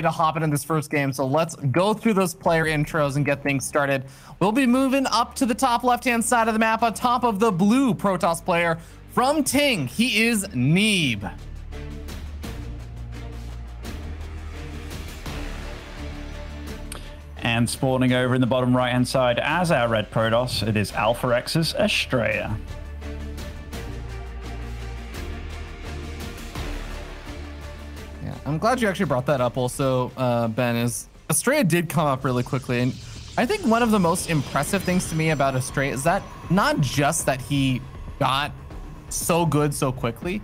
to hop in this first game. So let's go through those player intros and get things started. We'll be moving up to the top left-hand side of the map on top of the blue Protoss player from Ting. He is Neeb. And spawning over in the bottom right-hand side as our red Protoss, it is Alpha X's Astrea. I'm glad you actually brought that up also, uh, Ben, is Astrea did come up really quickly. And I think one of the most impressive things to me about Astrea is that not just that he got so good so quickly,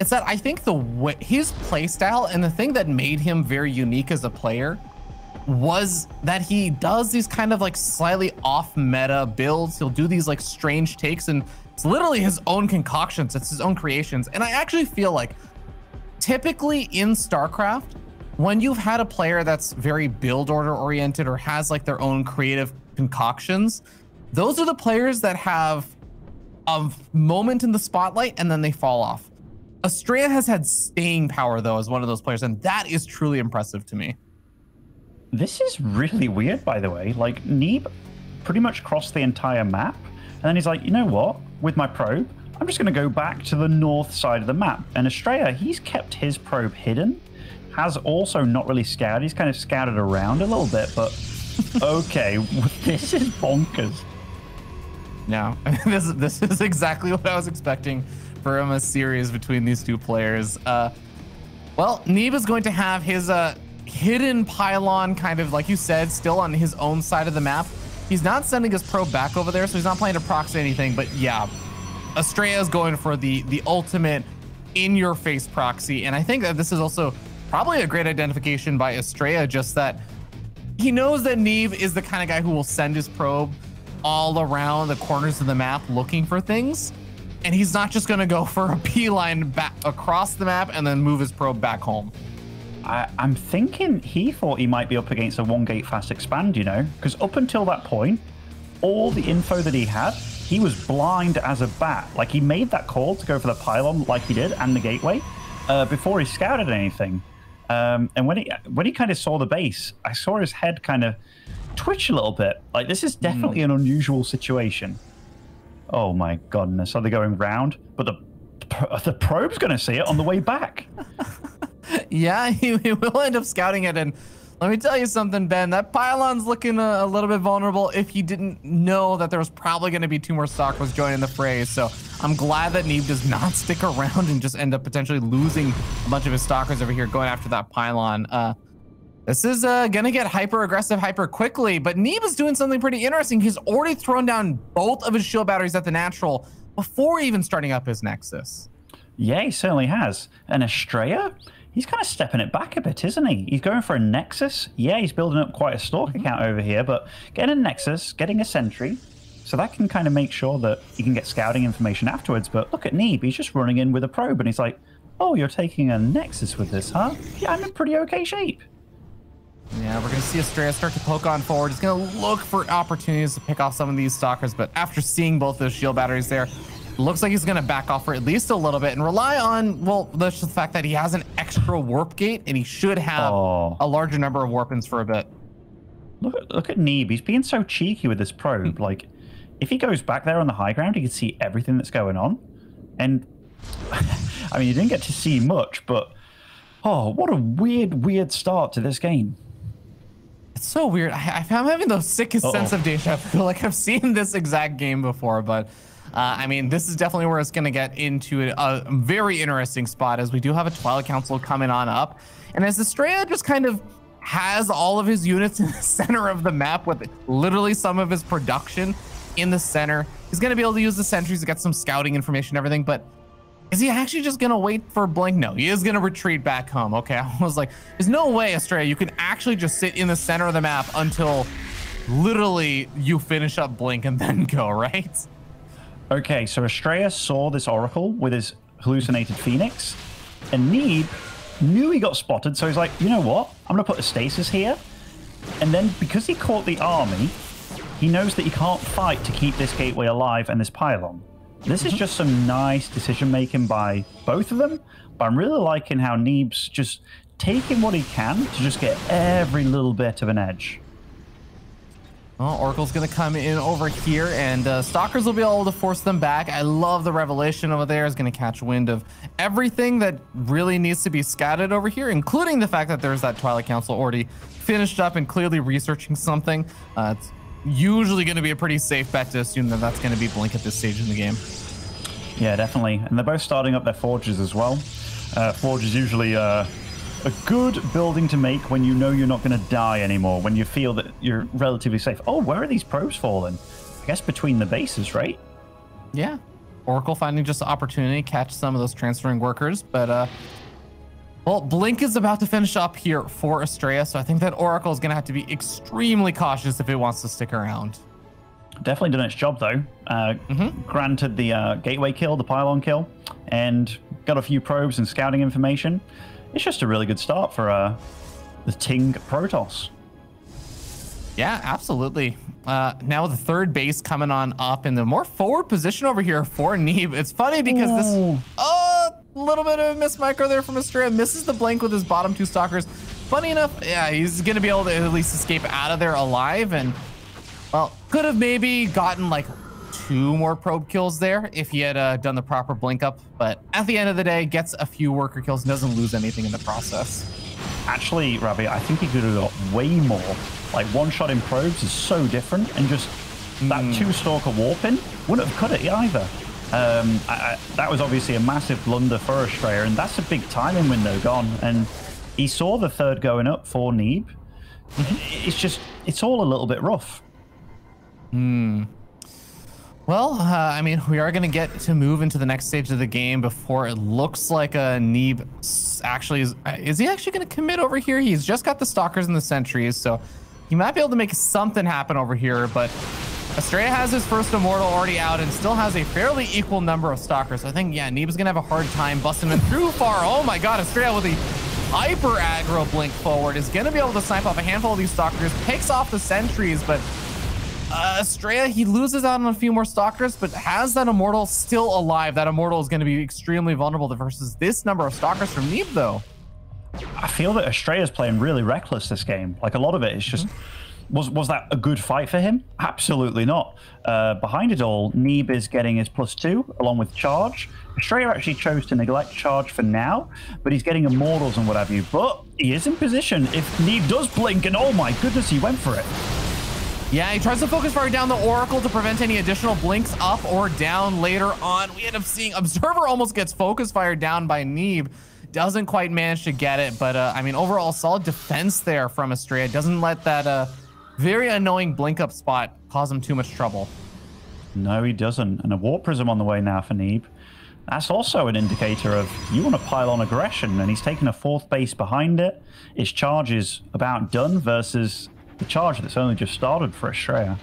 it's that I think the way his playstyle and the thing that made him very unique as a player was that he does these kind of like slightly off meta builds. He'll do these like strange takes and it's literally his own concoctions. It's his own creations. And I actually feel like typically in StarCraft, when you've had a player that's very build order oriented or has like their own creative concoctions, those are the players that have a moment in the spotlight and then they fall off. Astrea has had staying power though as one of those players, and that is truly impressive to me. This is really weird, by the way. Like, Neeb pretty much crossed the entire map, and then he's like, you know what? With my probe, I'm just going to go back to the north side of the map. And Astrea, he's kept his probe hidden, has also not really scouted. He's kind of scouted around a little bit, but okay, this is bonkers. No, this this is exactly what I was expecting from a series between these two players. Uh, well, Neeb is going to have his uh, hidden pylon, kind of like you said, still on his own side of the map. He's not sending his probe back over there, so he's not planning to proxy anything. But yeah, Astrea is going for the the ultimate in-your-face proxy, and I think that this is also probably a great identification by Astrea, just that he knows that Neeb is the kind of guy who will send his probe all around the corners of the map looking for things. And he's not just going to go for a beeline back across the map and then move his probe back home. I, am thinking he thought he might be up against a one gate fast expand, you know, because up until that point, all the info that he had, he was blind as a bat. Like he made that call to go for the pylon, like he did, and the gateway, uh, before he scouted anything. Um, and when he when he kind of saw the base, I saw his head kind of twitch a little bit. Like this is definitely mm. an unusual situation. Oh my goodness, are they going round? But the the probe's going to see it on the way back. yeah, he, he, will end up scouting it. And let me tell you something, Ben. That pylon's looking a, a little bit vulnerable if he didn't know that there was probably going to be two more stalkers joining the fray. So I'm glad that Neeb does not stick around and just end up potentially losing a bunch of his stalkers over here going after that pylon. Uh, this is uh, gonna get hyper aggressive hyper quickly, but Neeb is doing something pretty interesting. He's already thrown down both of his shield batteries at the natural before even starting up his Nexus. Yeah, he certainly has. And Astrea, he's kind of stepping it back a bit, isn't he? He's going for a Nexus. Yeah, he's building up quite a stalk mm -hmm. account over here, but getting a Nexus, getting a Sentry, so that can kind of make sure that he can get scouting information afterwards. But look at Neeb, he's just running in with a probe, and he's like, oh, you're taking a Nexus with this, huh? Yeah, I'm in pretty okay shape. Yeah, we're going to see Astrea start to poke on forward. He's going to look for opportunities to pick off some of these stalkers, but after seeing both those shield batteries there, looks like he's going to back off for at least a little bit and rely on, well, the fact that he has an extra warp gate and he should have oh. a larger number of warpins for a bit. Look, look at Neeb. He's being so cheeky with this probe. like, if he goes back there on the high ground, he can see everything that's going on. And, I mean, you didn't get to see much, but, oh, what a weird, weird start to this game. It's so weird. I, am having the sickest uh -oh. sense of deja vu. Like I've seen this exact game before, but uh, I mean, this is definitely where it's going to get into a, very interesting spot as we do have a Twilight Council coming on up. And as Astrea just kind of has all of his units in the center of the map with literally some of his production in the center, he's going to be able to use the sentries to get some scouting information everything. But is he actually just gonna wait for Blink? No, he is gonna retreat back home. Okay, I was like, there's no way, Astrea, you can actually just sit in the center of the map until literally you finish up Blink and then go, right? Okay, so Astrea saw this Oracle with his hallucinated Phoenix, and Neeb knew he got spotted, so he's like, you know what? I'm gonna put a stasis here. And then because he caught the army, he knows that he can't fight to keep this gateway alive and this pylon. This is mm-hmm. just some nice decision making by both of them, but I'm really liking how Neeb's just taking what he can to just get every little bit of an edge. Well, Oracle's going to come in over here, and uh, Stalkers will be able to force them back. I love the Revelation over there. Is going to catch wind of everything that really needs to be scattered over here, including the fact that there's that Twilight Council already finished up and clearly researching something. Uh, it's usually going to be a pretty safe bet to assume that that's going to be Blink at this stage in the game. Yeah, definitely. And they're both starting up their forges as well. Uh, forge is usually uh, a good building to make when you know you're not going to die anymore, when you feel that you're relatively safe. Oh, where are these probes falling? I guess between the bases, right? Yeah. Oracle finding just opportunity to catch some of those transferring workers, but uh, well, Blink is about to finish up here for Astrea, so I think that Oracle is going to have to be extremely cautious if it wants to stick around. Definitely done its job though. Uh, mm-hmm. Granted the uh, gateway kill, the pylon kill, and got a few probes and scouting information it's just a really good start for uh, the Ting Protoss. Yeah, absolutely. Uh, now the third base coming on up in the more forward position over here for Neeb. It's funny because this oh, a little bit of a miss micro there from Astrea. Misses the blink with his bottom two stalkers. Funny enough, yeah, he's gonna be able to at least escape out of there alive and well, could have maybe gotten like two more probe kills there if he had uh, done the proper blink up. But at the end of the day, gets a few worker kills and doesn't lose anything in the process. Actually, Ravi, I think he could have got way more. Like one shot in probes is so different, and just mm. that hmm. two stalker warping wouldn't have cut it either. Um, I, I, that was obviously a massive blunder for Astrea, and that's a big timing window gone. And he saw the third going up for Neeb. Mm-hmm. It's just, it's all a little bit rough. Hmm. Well, uh, I mean, we are going to get to move into the next stage of the game before it looks like a Neeb actually is. Uh, is he actually going to commit over here? He's just got the Stalkers and the Sentries, so he might be able to make something happen over here, but Astrea has his first Immortal already out and still has a fairly equal number of Stalkers. So I think, yeah, Neeb is going to have a hard time busting him through far. Oh my god, Astrea with the hyper aggro blink forward is going to be able to snipe off a handful of these Stalkers, picks off the Sentries, but uh, Astrea, he loses out on a few more Stalkers, but has that Immortal still alive. That Immortal is going to be extremely vulnerable versus this number of Stalkers from Neeb, though. I feel that Astrea's playing really reckless this game. Like, a lot of it is just... Mm -hmm. Was was that a good fight for him? Absolutely not. Uh, behind it all, Neeb is getting his plus two along with charge. Astrea actually chose to neglect charge for now, but he's getting immortals and what have you. But he is in position if Neeb does blink, and oh my goodness, he went for it. Yeah, he tries to focus fire down the Oracle to prevent any additional blinks up or down later on. We end up seeing Observer almost gets focus fired down by Neeb. Doesn't quite manage to get it, but uh, I mean, overall, solid defense there from Astrea. Doesn't let that uh, very annoying blink up spot cause him too much trouble. No, he doesn't. And a Warp Prism on the way now for Neeb. That's also an indicator of you want to pile on aggression, and he's taking a fourth base behind it. His charge is about done versus the charge that's only just started for Astrea.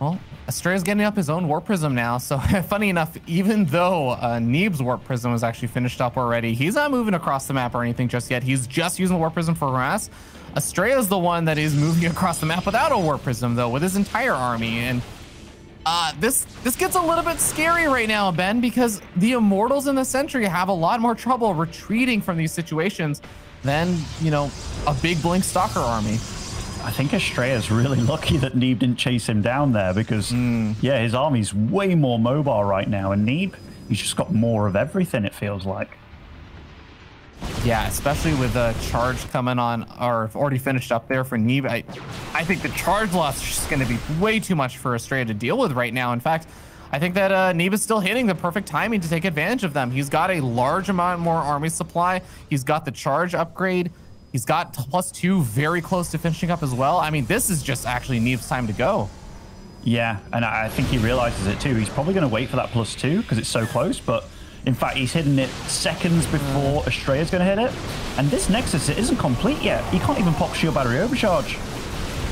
Well, Astrea's getting up his own Warp Prism now. So funny enough, even though uh, Neeb's Warp Prism was actually finished up already, he's not moving across the map or anything just yet. He's just using the Warp Prism for harass. Astrea's the one that is moving across the map without a Warp Prism though, with his entire army. And uh, this this gets a little bit scary right now, Ben, because the Immortals in the Sentry have a lot more trouble retreating from these situations than, you know, a big Blink Stalker army. I think Astrea's really lucky that Neeb didn't chase him down there because, mm. yeah, his army's way more mobile right now. And Neeb, he's just got more of everything, it feels like. Yeah, especially with the charge coming on, or already finished up there for Neeb. I, I think the charge loss is just going to be way too much for Astrea to deal with right now. In fact, I think that uh, Neeb is still hitting the perfect timing to take advantage of them. He's got a large amount more army supply. He's got the charge upgrade. He's got plus two very close to finishing up as well. I mean, this is just actually Neeb's time to go. Yeah, and I think he realizes it too. He's probably going to wait for that plus two because it's so close, but in fact, he's hitting it seconds before Astrea's going to hit it. And this Nexus it isn't complete yet. He can't even pop shield battery overcharge.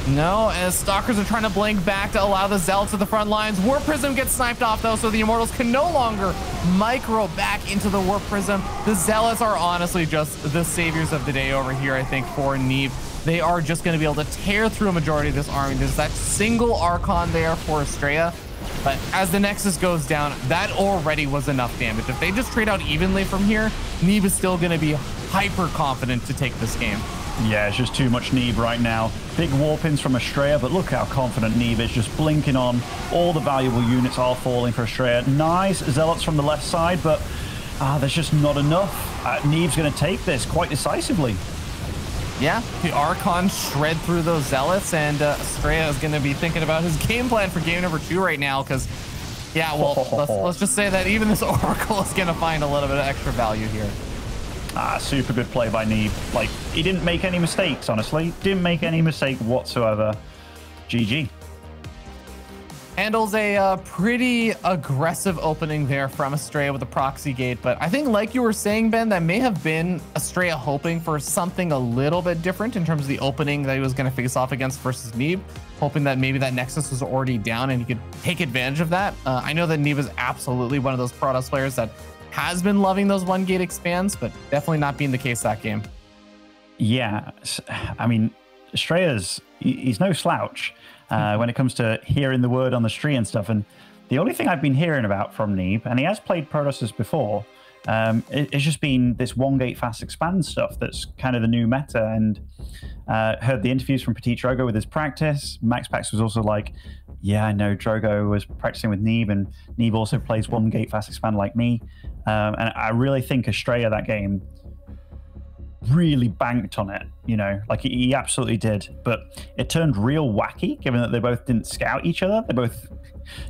No, as Stalkers are trying to blink back to allow the Zealots to the front lines. Warp Prism gets sniped off, though, so the Immortals can no longer micro back into the Warp Prism. The Zealots are honestly just the saviors of the day over here, I think, for Neeb. They are just going to be able to tear through a majority of this army. There's that single Archon there for Astrea. But as the Nexus goes down, that already was enough damage. If they just trade out evenly from here, Neeb is still going to be hyper confident to take this game. Yeah, it's just too much Neeb right now. Big warpins from Astrea, but look how confident Neeb is, just blinking on. All the valuable units are falling for Astrea. Nice Zealots from the left side, but ah, there's just not enough. Uh, Neeb's going to take this quite decisively. Yeah, the Archon shred through those Zealots, and uh, Astrea is going to be thinking about his game plan for game number two right now, because, yeah, well, let's, let's just say that even this Oracle is going to find a little bit of extra value here. Ah, super good play by Neeb. Like, he didn't make any mistakes, honestly. Didn't make any mistake whatsoever. GG. Handles a uh, pretty aggressive opening there from Astrea with a proxy gate, but I think like you were saying, Ben, that may have been Astrea hoping for something a little bit different in terms of the opening that he was going to face off against versus Neeb, hoping that maybe that Nexus was already down and he could take advantage of that. Uh, I know that Neeb is absolutely one of those Protoss players that has been loving those one gate expands, but definitely not being the case that game. Yeah, I mean, Astrea's he's no slouch uh, when it comes to hearing the word on the street and stuff. And the only thing I've been hearing about from Neeb, and he has played Protosses before, um, it, it's just been this one gate fast expand stuff that's kind of the new meta. And uh, heard the interviews from Petit Drogo with his practice. MaxPax was also like, yeah, I know Drogo was practicing with Neeb, and Neeb also plays one gate fast expand like me. Um, and I really think Astrea that game really banked on it, you know, like he absolutely did. But it turned real wacky given that they both didn't scout each other. They both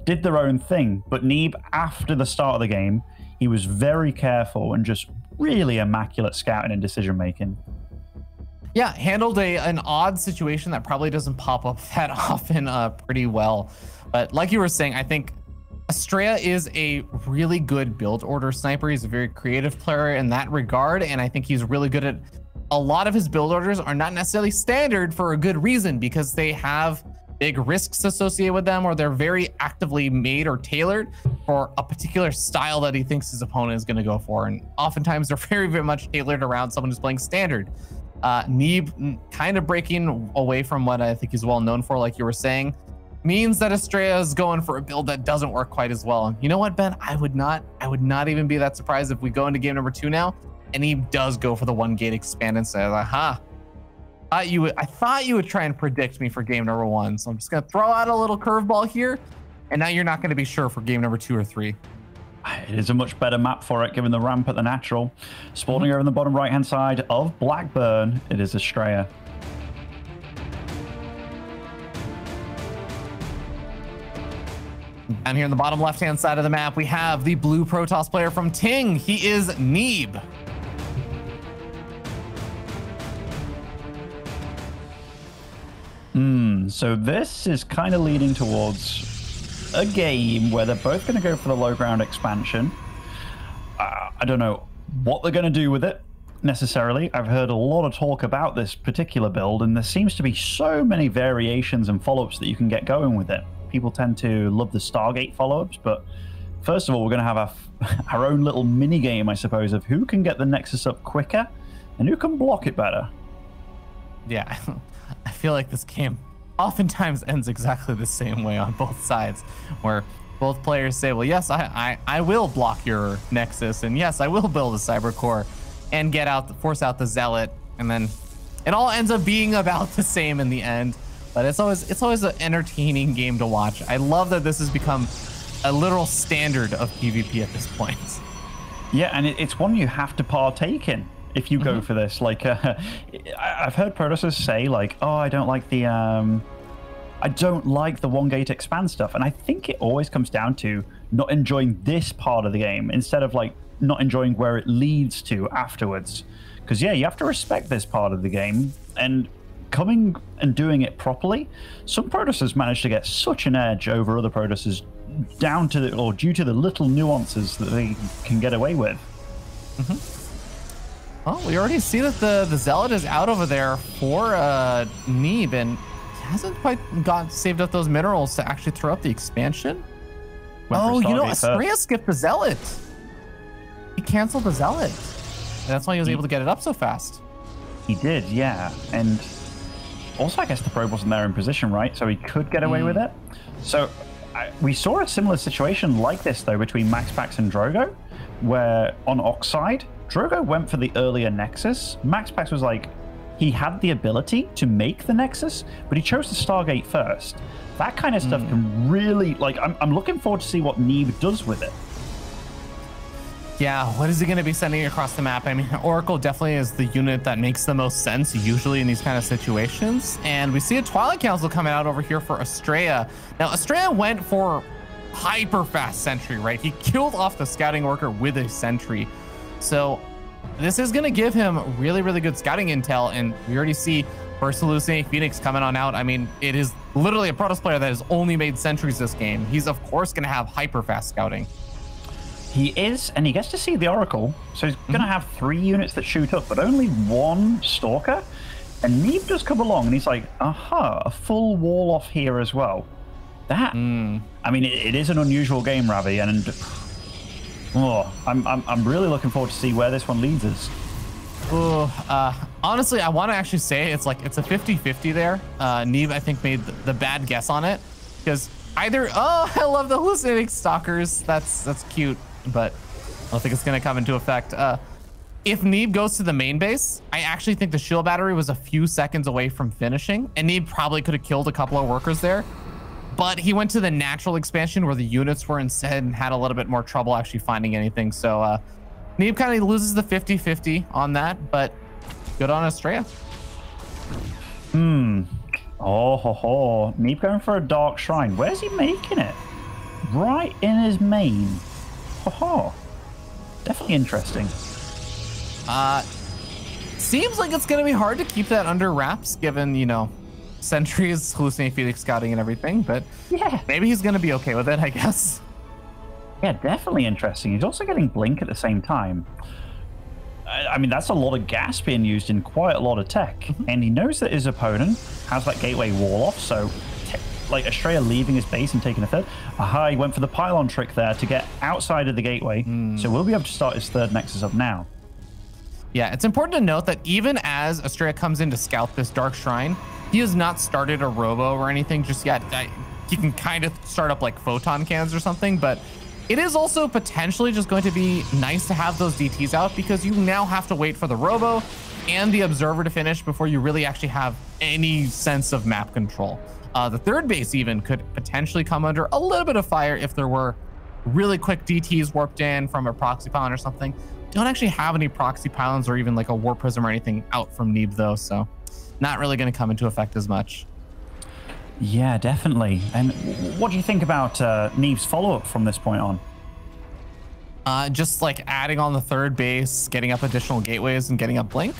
did their own thing. But Neeb, after the start of the game, he was very careful and just really immaculate scouting and decision making. Yeah, handled a an odd situation that probably doesn't pop up that often uh, pretty well. But like you were saying, I think Astrea is a really good build order sniper. He's a very creative player in that regard, and I think he's really good at a lot of his build orders are not necessarily standard for a good reason because they have big risks associated with them or they're very actively made or tailored for a particular style that he thinks his opponent is going to go for. And oftentimes they're very, very much tailored around someone who's playing standard. Uh, Neeb kind of breaking away from what I think he's well known for, like you were saying means that Astrea is going for a build that doesn't work quite as well. You know what, Ben? I would not, I would not even be that surprised if we go into game number two now and he does go for the one gate expand and say, huh. Thought you would, I thought you would try and predict me for game number one. So I'm just gonna throw out a little curveball here. And now you're not gonna be sure for game number two or three. It is a much better map for it, given the ramp at the natural. Spawning over in the bottom right-hand side of Blackburn, it is Astrea. Down here in the bottom left-hand side of the map, we have the blue Protoss player from Ting. He is Neeb. Hmm, so this is kind of leading towards a game where they're both going to go for the low ground expansion. Uh, I don't know what they're going to do with it necessarily. I've heard a lot of talk about this particular build, and there seems to be so many variations and follow-ups that you can get going with it people tend to love the Stargate follow-ups, but first of all, we're going to have our, our own little mini game, I suppose, of who can get the Nexus up quicker and who can block it better. Yeah, I feel like this game oftentimes ends exactly the same way on both sides, where both players say, well, yes, I, I, I will block your Nexus, and yes, I will build a Cyber Core and get out, the, force out the Zealot, and then it all ends up being about the same in the end. But it's always it's always an entertaining game to watch. I love that this has become a literal standard of PvP at this point. Yeah, and it's one you have to partake in if you go mm -hmm. for this. Like, uh, I've heard Protosses say, like, oh, I don't like the, um, I don't like the one gate expand stuff, and I think it always comes down to not enjoying this part of the game instead of like not enjoying where it leads to afterwards. Because yeah, you have to respect this part of the game, and coming and doing it properly, some Protosses manage to get such an edge over other Protosses down to the, or due to the little nuances that they can get away with. Mm -hmm. Well, we already see that the, the Zealot is out over there for uh, Neeb and hasn't quite got saved up those minerals to actually throw up the expansion. Went oh, you know, Astrea skipped the Zealot. He canceled the Zealot. And that's why he was he, able to get it up so fast. He did, yeah. And also, I guess the probe wasn't there in position, right? So he could get away mm. with it. So I, we saw a similar situation like this though between Max MaxPax and Drogo, where on Oxide, Drogo went for the earlier Nexus. MaxPax was like, he had the ability to make the Nexus, but he chose the Stargate first. That kind of stuff mm. can really like. I'm, I'm looking forward to see what Neeb does with it. Yeah, what is he going to be sending across the map? I mean, Oracle definitely is the unit that makes the most sense usually in these kind of situations. And we see a Twilight Council coming out over here for Astrea. Now, Astrea went for hyper fast sentry, right? He killed off the scouting worker with a sentry. So this is going to give him really, really good scouting intel. And we already see first Hallucinating Phoenix coming on out. I mean, it is literally a Protoss player that has only made sentries this game. He's, of course, going to have hyper fast scouting. He is, and he gets to see the Oracle, so he's going to have three units that shoot up, but only one Stalker. And Neeb does come along, and he's like, aha, a full wall off here as well. That, mm. I mean, it, it is an unusual game, Ravi, and oh, I'm, I'm, I'm really looking forward to see where this one leads us. Oh, uh, honestly, I want to actually say it's like it's a 50-50 there. Uh, Neeb, I think, made the, bad guess on it because either. Oh, I love the hallucinating stalkers. That's that's cute but I don't think it's going to come into effect. Uh, if Neeb goes to the main base, I actually think the shield battery was a few seconds away from finishing, and Neeb probably could have killed a couple of workers there. But he went to the natural expansion where the units were instead and had a little bit more trouble actually finding anything. So uh, Neeb kind of loses the 50-50 on that, but good on Astrea. Hmm. Oh, ho, ho. Neeb going for a Dark Shrine. Where's he making it? Right in his main. Oh, definitely interesting. Uh, seems like it's gonna be hard to keep that under wraps, given you know, Sentry's hallucinating Phoenix scouting and everything. But yeah, maybe he's gonna be okay with it, I guess. Yeah, definitely interesting. He's also getting Blink at the same time. I mean, that's a lot of gas being used in quite a lot of tech. Mm-hmm. And he knows that his opponent has that gateway wall off, so like Astrea leaving his base and taking a third. Aha, he went for the pylon trick there to get outside of the gateway. Mm. So we'll be able to start his third Nexus up now. Yeah, it's important to note that even as Astrea comes in to scout this Dark Shrine, he has not started a robo or anything just yet. He can kind of start up like photon cans or something, but it is also potentially just going to be nice to have those DTs out because you now have to wait for the robo and the observer to finish before you really actually have any sense of map control. Uh, the third base even could potentially come under a little bit of fire if there were really quick DTs warped in from a proxy pylon or something. Don't actually have any proxy pylons or even like a warp prism or anything out from Neeb though, so not really going to come into effect as much. Yeah, definitely. And what do you think about uh, Neeb's follow-up from this point on? Uh, just like adding on the third base, getting up additional gateways, and getting up Blink.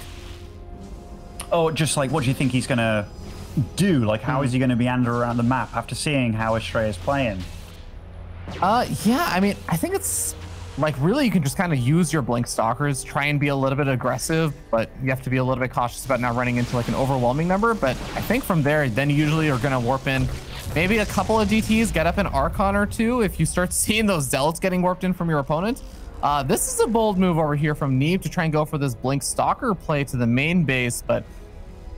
Oh, just like what do you think he's gonna do? Like, how mm. is he going to meander around the map after seeing how Astrea is playing? Uh, yeah, I mean, I think it's like really you can just kind of use your blink stalkers, try and be a little bit aggressive, but you have to be a little bit cautious about not running into like an overwhelming number. But I think from there, then usually you're going to warp in maybe a couple of DTs, get up an Archon or two if you start seeing those Zealots getting warped in from your opponent. Uh, this is a bold move over here from Neeb to try and go for this Blink Stalker play to the main base, but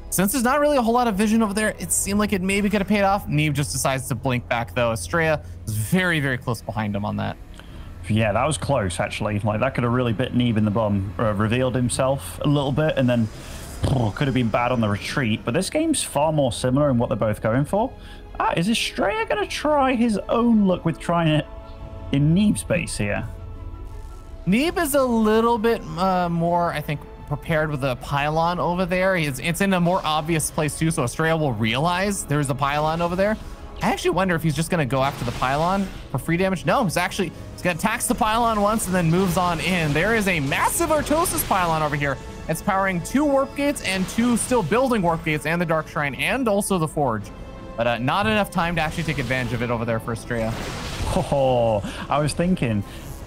since there's not really a whole lot of vision over there, it seemed like it maybe could have paid off. Neeb just decides to blink back though. Astrea is very, very close behind him on that. Yeah, that was close actually. Like that could have really bit Neeb in the bum. Uh, revealed himself a little bit and then oh, could have been bad on the retreat. But this game's far more similar in what they're both going for. Ah, is Astrea going to try his own luck with trying it in Neeb's base here? Neeb is a little bit uh, more, I think, prepared with a pylon over there. It's, it's in a more obvious place too, so Astrea will realize there's a pylon over there. I actually wonder if he's just gonna go after the pylon for free damage. No, he's actually tax the pylon once and then moves on in. There is a massive Artosis pylon over here. It's powering two warp gates and two still building warp gates and the Dark Shrine and also the Forge. But uh, not enough time to actually take advantage of it over there for Astrea. Oh, I was thinking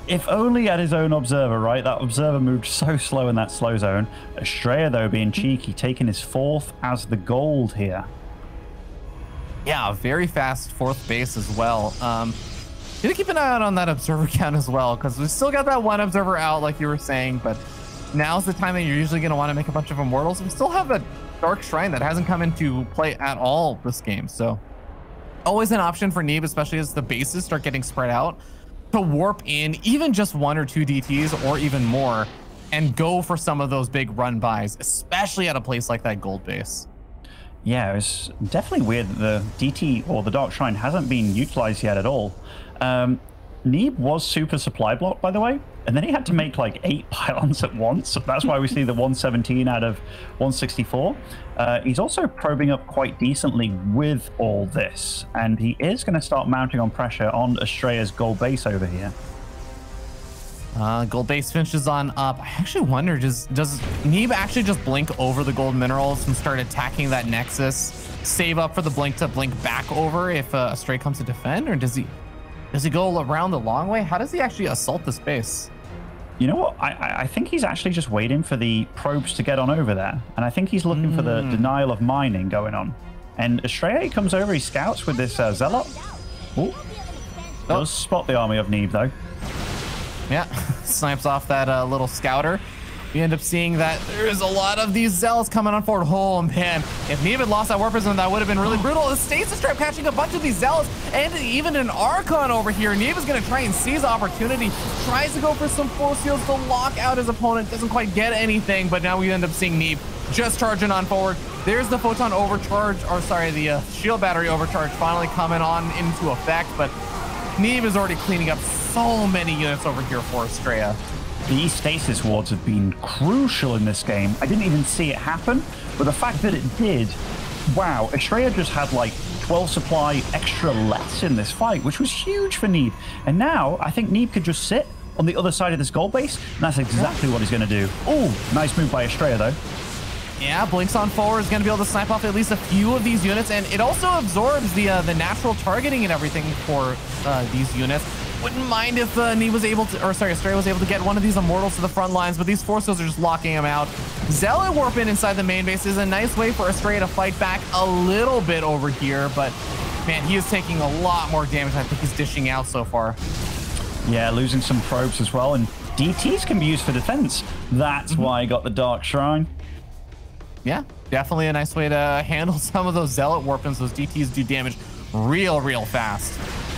if only at his own observer, right? That observer moved so slow in that slow zone. Astrea, though, being cheeky, taking his fourth as the gold here. Yeah, very fast fourth base as well. Um, to keep an eye out on that observer count as well, because we still got that one observer out, like you were saying, but now's the time that you're usually going to want to make a bunch of immortals. We still have a Dark Shrine that hasn't come into play at all this game, so always an option for Neeb, especially as the bases start getting spread out, to warp in even just one or two DTs or even more and go for some of those big run buys, especially at a place like that gold base. Yeah, it's definitely weird that the DT or the Dark Shrine hasn't been utilized yet at all. Um, Neeb was super supply blocked, by the way, and then he had to make like eight pylons at once. So that's why we see the 117 out of 164. Uh, he's also probing up quite decently with all this, and he is going to start mounting on pressure on Astrea's gold base over here. Uh, gold base finishes on up. I actually wonder, does does Neeb actually just blink over the gold minerals and start attacking that nexus? Save up for the blink to blink back over if uh, Stray comes to defend, or does he does he go around the long way? How does he actually assault the space? You know what? I, I think he's actually just waiting for the probes to get on over there. And I think he's looking mm. for the hmm. denial of mining going on. And Astrea comes over, he scouts with this uh, Zealot. Ooh. Does oh. spot the army of Neeb, though. Yeah, snipes off that uh, little scouter we end up seeing that there's a lot of these Zealots coming on forward. Oh, man. If Neeb had lost that Warp Prism, that would have been really brutal. The Stasis Trap catching a bunch of these Zealots and even an Archon over here. Neeb is going to try and seize opportunity. Tries to go for some Force Fields to lock out his opponent. Doesn't quite get anything, but now we end up seeing Neeb just charging on forward. There's the Photon Overcharge, or sorry, the uh, Shield Battery Overcharge finally coming on into effect, but Neeb is already cleaning up so many units over here for Astrea. These stasis wards have been crucial in this game. I didn't even see it happen, but the fact that it did, wow, Astrea just had like 12 supply extra less in this fight, which was huge for Neeb. And now I think Neeb could just sit on the other side of this gold base, and that's exactly what he's going to do. Oh, nice move by Astrea, though. Yeah, Blinks on forward is going to be able to snipe off at least a few of these units, and it also absorbs the uh, the natural targeting and everything for uh, these units. Wouldn't mind if uh, Nee was able to, or sorry, Stray was able to get one of these Immortals to the front lines, but these Forces are just locking him out. Zealot warp in inside the main base is a nice way for Astrea to fight back a little bit over here, but man, he is taking a lot more damage I think he's dishing out so far. Yeah, losing some probes as well, and DTs can be used for defense. That's mm -hmm. why I got the Dark Shrine. Yeah, definitely a nice way to handle some of those Zealot warpins. Those DTs do damage real, real fast.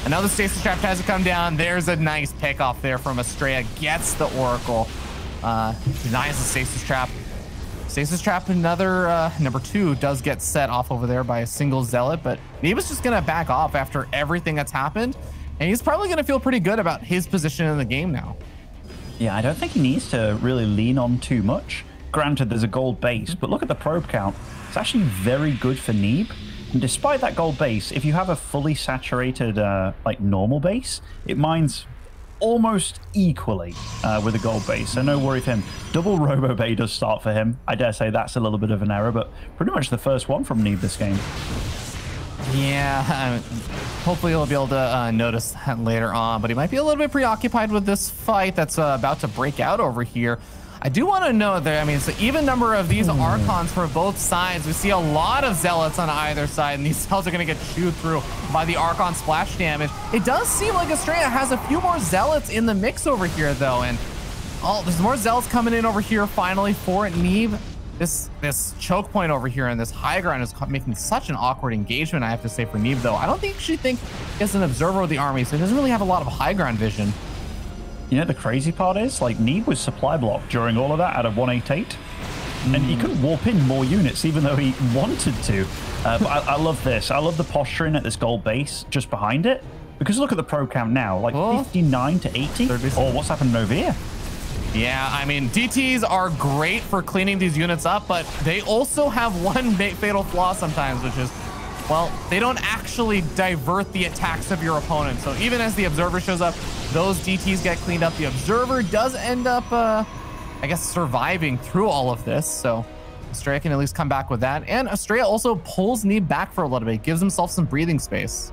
Another Stasis Trap has to come down. There's a nice pick off there from Astrea. Gets the Oracle. Uh, denies the Stasis Trap. Stasis Trap, another uh, number two, does get set off over there by a single Zealot, but was just going to back off after everything that's happened. And he's probably going to feel pretty good about his position in the game now. Yeah, I don't think he needs to really lean on too much. Granted, there's a gold base, but look at the probe count. It's actually very good for Neeb. And despite that gold base, if you have a fully saturated, uh, like normal base, it mines almost equally uh, with a gold base. So no worry for him. Double Robo Bay does start for him. I dare say that's a little bit of an error, but pretty much the first one from Neeb this game. Yeah, hopefully he'll be able to uh, notice that later on, but he might be a little bit preoccupied with this fight that's uh, about to break out over here. I do want to know that, I mean, it's an even number of these hmm. Archons for both sides. We see a lot of Zealots on either side, and these Zealots are going to get chewed through by the Archon splash damage. It does seem like Astrea has a few more Zealots in the mix over here, though, and oh, there's more Zealots coming in over here finally for Neeb. This this choke point over here and this high ground is making such an awkward engagement, I have to say, for Neeb, though. I don't think she think is an observer of the army, so he doesn't really have a lot of high ground vision. You know, the crazy part is, like, Neeb was supply blocked during all of that out of 188. Mm. And he hmm. couldn't warp in more units, even though he wanted to. Uh, but I, I, love this. I love the posturing at this gold base just behind it. Because look at the pro count now, like oh. 59 to 80. Oh, what's happening over here? Yeah, I mean, DTs are great for cleaning these units up, but they also have one fatal flaw sometimes, which is well, they don't actually divert the attacks of your opponent. So even as the Observer shows up, those DTs get cleaned up. The Observer does end up, uh, I guess, surviving through all of this. So Astrea can at least come back with that. And Astrea also pulls Neeb back for a little bit, gives himself some breathing space.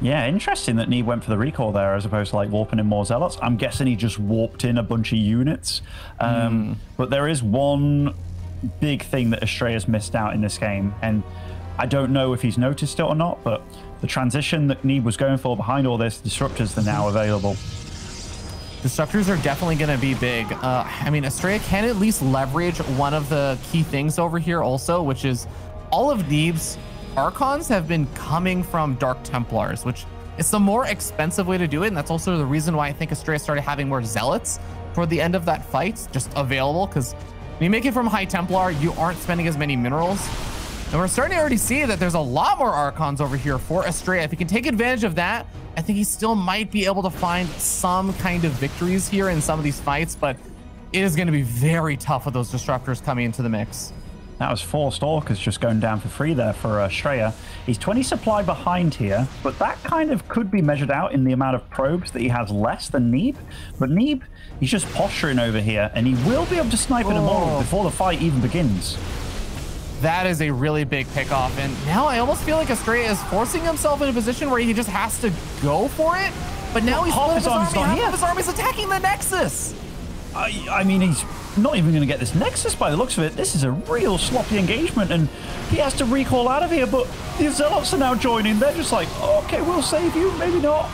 Yeah, interesting that Neeb went for the recall there as opposed to like warping in more zealots. I'm guessing he just warped in a bunch of units. Um, mm. But there is one big thing that Astrea's missed out in this game, and I don't know if he's noticed it or not, but the transition that Neeb was going for behind all this, disruptors are now available. Disruptors are definitely going to be big. Uh, I mean, Astrea can at least leverage one of the key things over here also, which is all of Neeb's Archons have been coming from Dark Templars, which is the more expensive way to do it. And that's also the reason why I think Astrea started having more Zealots toward the end of that fight, just available. Because when you make it from High Templar, you aren't spending as many minerals. And we're starting to already see that there's a lot more Archons over here for Astrea. If he can take advantage of that, I think he still might be able to find some kind of victories here in some of these fights, but it is going to be very tough with those disruptors coming into the mix. That was four Stalkers just going down for free there for uh, Shreya. He's 20 supply behind here, but that kind of could be measured out in the amount of probes that he has less than Neeb. But Neeb, he's just posturing over here, and he will be able to snipe in a moment before the fight even begins. That is a really big pickoff, and now I almost feel like Astrea is forcing himself in a position where he just has to go for it. But now he's half his, army, half here. of his army's attacking the Nexus. I, I mean, he's not even going to get this Nexus by the looks of it. This is a real sloppy engagement, and he has to recall out of here, but the Zealots are now joining. They're just like, okay, we'll save you, maybe not.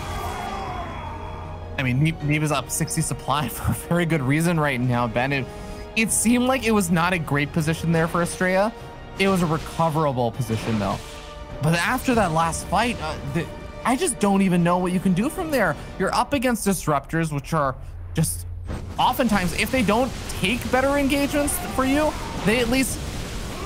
I mean, Ne- Neeb is up 60 supply for a very good reason right now, Ben. It, it seemed like it was not a great position there for Astrea. It was a recoverable position, though. But after that last fight, uh, the, I just don't even know what you can do from there. You're up against disruptors, which are just oftentimes, if they don't take better engagements for you, they at least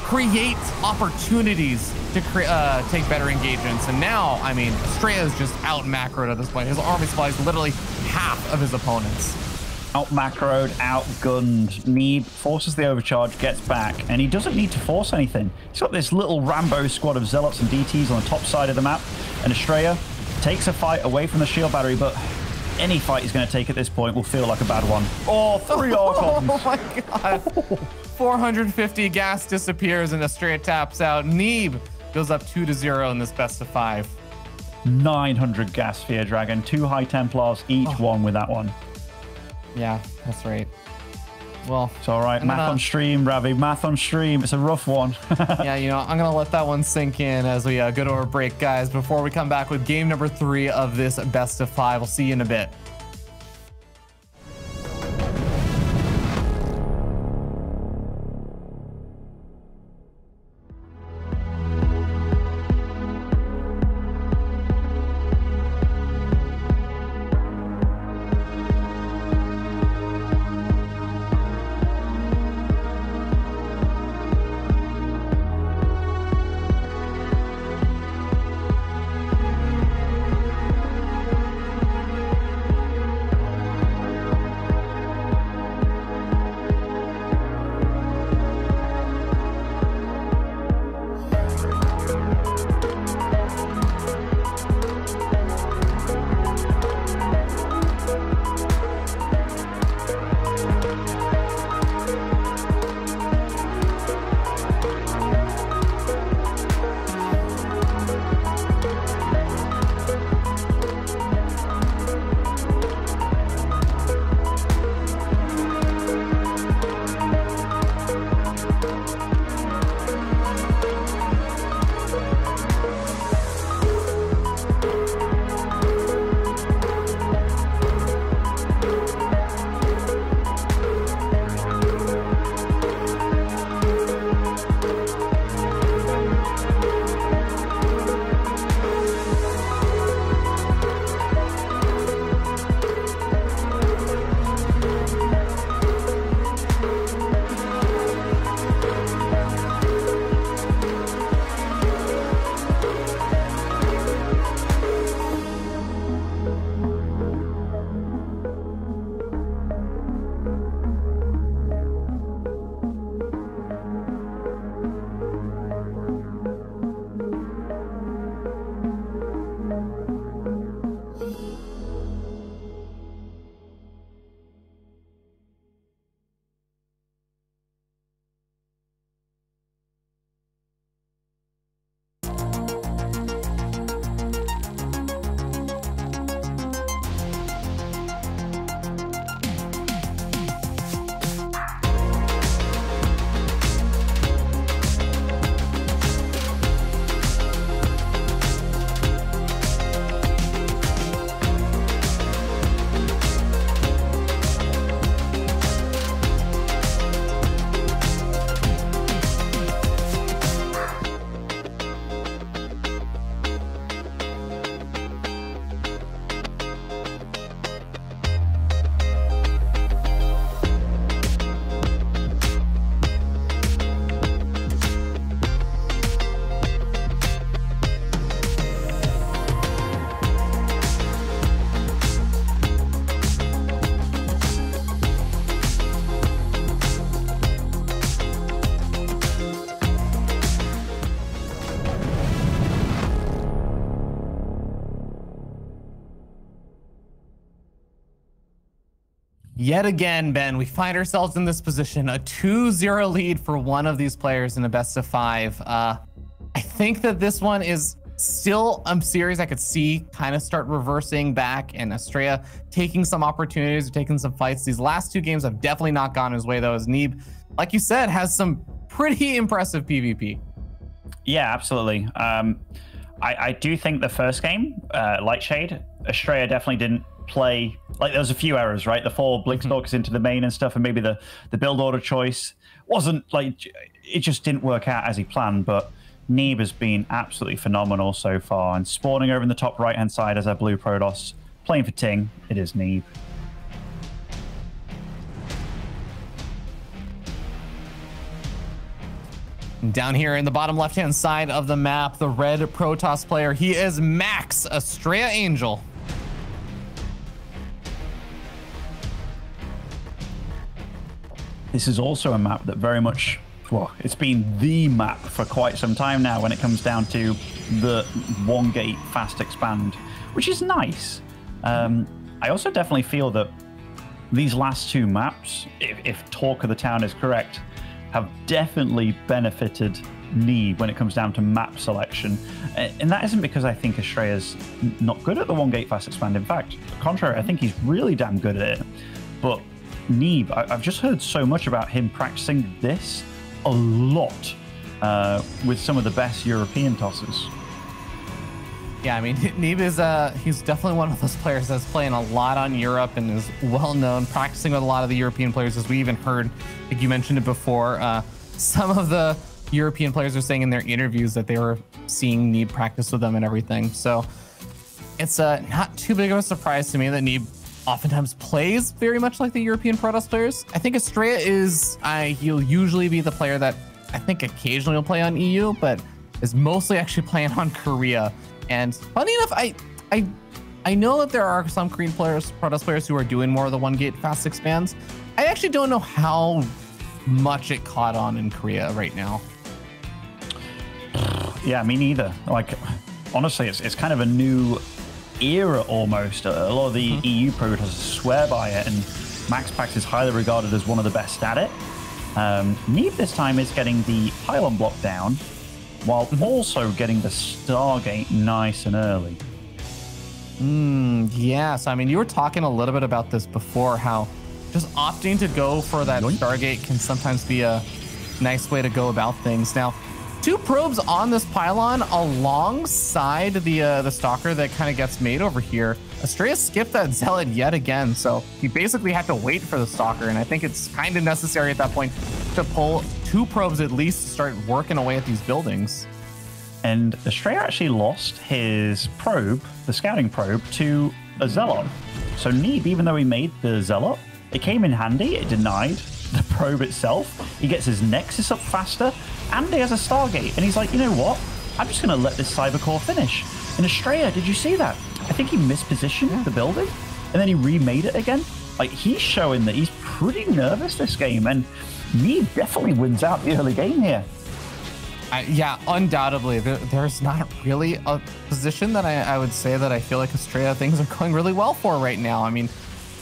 create opportunities to cre- uh, take better engagements. And now, I mean, Astrea is just out macroed at this point. His army supply is literally half of his opponents. Out macroed, outgunned. Neeb forces the overcharge, gets back, and he doesn't need to force anything. He's got this little Rambo squad of zealots and DTs on the top side of the map, and Astrea takes a fight away from the shield battery, but any fight he's going to take at this point will feel like a bad one. Oh, three Archons. Oh my god. 450 gas disappears and Astrea taps out. Neeb goes up 2 to 0 in this best of 5. 900 gas Fear Dragon, two High Templars, each oh. one with that one. Yeah, that's right. Well, It's all right. I'm Math gonna- on stream, Ravi. Math on stream. It's a rough one. yeah, you know, I'm going to let that one sink in as we uh, go to our break, guys, before we come back with game number three of this best of five. We'll see you in a bit. Yet again, Ben, we find ourselves in this position, a 2-0 lead for one of these players in a best of five. Uh, I think that this one is still a series I could see kind of start reversing back and Astrea taking some opportunities, or taking some fights. These last two games have definitely not gone his way though, as Neeb, like you said, has some pretty impressive PvP. Yeah, absolutely. Um, I, I, do think the first game, uh, Lightshade, Astrea definitely didn't play like there was a few errors, right? The four Blink Stalkers mm-hmm. into the main and stuff, and maybe the the build order choice wasn't like it just didn't work out as he planned. But Neeb has been absolutely phenomenal so far, and spawning over in the top right hand side as our blue Protoss playing for Ting. It is Neeb. Down here in the bottom left-hand side of the map, the red Protoss player, he is Max Astrea Angel. This is also a map that very much, well, it's been the map for quite some time now when it comes down to the one gate fast expand, which is nice. Um, I also definitely feel that these last two maps, if, if talk of the town is correct, have definitely benefited me when it comes down to map selection. And that isn't because I think Astrea's not good at the one gate fast expand. In fact, contrary, I think he's really damn good at it. But Neeb, I, have just heard so much about him practicing this a lot uh, with some of the best European tosses. Yeah, I mean, Neeb is uh, he's definitely one of those players that's playing a lot on Europe and is well known, practicing with a lot of the European players, as we even heard, like you mentioned it before. Uh, some of the European players are saying in their interviews that they were seeing Neeb practice with them and everything. So it's uh, not too big of a surprise to me that Neeb oftentimes plays very much like the European Protoss players. I think Astrea is, I he'll usually be the player that I think occasionally will play on EU, but is mostly actually playing on Korea. And funny enough, I I I know that there are some Korean players, Protoss players who are doing more of the one gate fast expands. I actually don't know how much it caught on in Korea right now. Yeah, me neither. Like honestly, it's it's kind of a new era almost. A lot of the mm-hmm. EU Protoss swear by it, and MaxPax is highly regarded as one of the best at it. Um, Neeb this time is getting the pylon block down, while mm-hmm. also getting the Stargate nice and early. Mm, yes, I mean, you were talking a little bit about this before, how just opting to go for that Stargate can sometimes be a nice way to go about things. Now, two probes on this pylon alongside the uh, the stalker that kind of gets made over here. Astrea skipped that zealot yet again, so he basically had to wait for the stalker, and I think it's kind of necessary at that point to pull two probes at least to start working away at these buildings. And Astrea actually lost his probe, the scouting probe, to a zealot. So Neeb, even though he made the zealot, it came in handy. It denied the probe itself. He gets his nexus up faster, and he has a Stargate. And he's like, you know what? I'm just going to let this Cyber Core finish. And Astrea, did you see that? I think he mispositioned the building, and then he remade it again. Like, he's showing that he's pretty nervous this game, and me definitely wins out the early game here. I, yeah, undoubtedly. There, there's not really a position that I, I, would say that I feel like Astrea things are going really well for right now. I mean,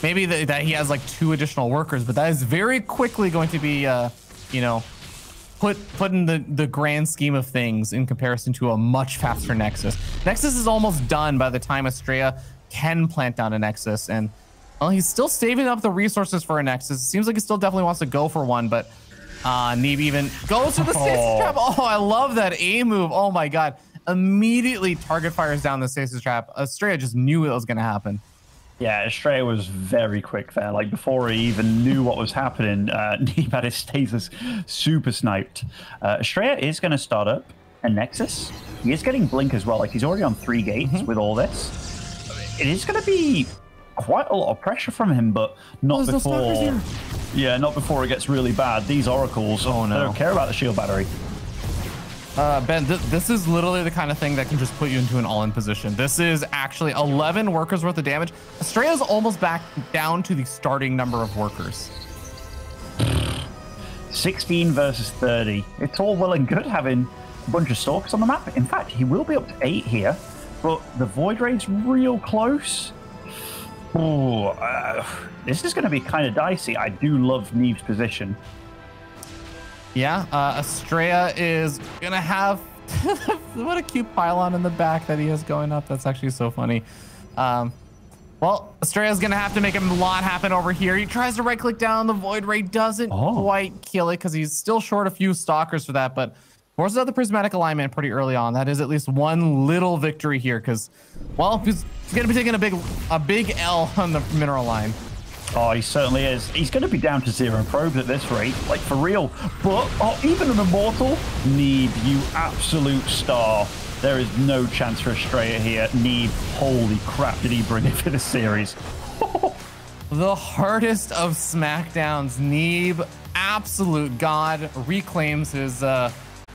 maybe the, that he has like two additional workers, but that is very quickly going to be, uh, you know, put put in the the grand scheme of things in comparison to a much faster Nexus. Nexus is almost done by the time Astrea can plant down a Nexus, and well, he's still saving up the resources for a Nexus. It seems like he still definitely wants to go for one, but uh, Neeb even goes to the stasis oh. trap. Oh, I love that A move. Oh my god. Immediately target fires down the stasis trap. Astrea just knew it was going to happen. Yeah, Astrea was very quick there. Like before he even knew what was happening, uh, his stasis super sniped. Uh, Astrea is going to start up a Nexus. He is getting Blink as well. Like he's already on three gates mm -hmm. with all this. It is going to be quite a lot of pressure from him, but not before. Yeah, not before it gets really bad. These oracles. Oh no! They don't care about the shield battery. Uh, ben, th this is literally the kind of thing that can just put you into an all-in position. This is actually 11 workers worth of damage. Astrea's almost back down to the starting number of workers. 16 versus 30. It's all well and good having a bunch of stalkers on the map. In fact, he will be up to 8 here, but the Void Ray's real close. Oh, uh, this is going to be kind of dicey. I do love Neeb's position. Yeah, uh, Astrea is going to have... what a cute pylon in the back that he has going up. That's actually so funny. Um, well, Astrea's going to have to make a lot happen over here. He tries to right-click down. The Void Ray doesn't oh. quite kill it because he's still short a few Stalkers for that, but forces out the Prismatic Alignment pretty early on. That is at least one little victory here because, well, he's, to be taking a big, a big L on the Mineral line. Oh, he certainly is. He's going to be down to zero probes at this rate, like for real. But oh, even an immortal, Neeb, you absolute star. There is no chance for Astrea here. Neeb, holy crap, did he bring it for the series? the hardest of SmackDowns. Neeb, absolute god, reclaims his uh,